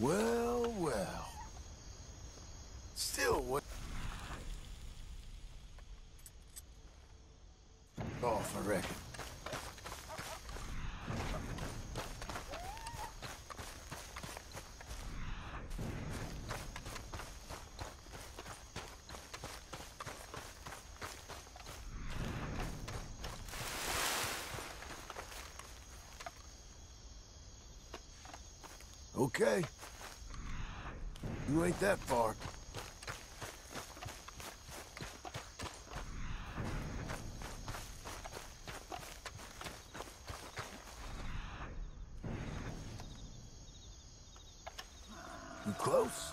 Well, well. Still, what? Off, I reckon. Okay. You ain't that far. You close?